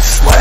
sweat.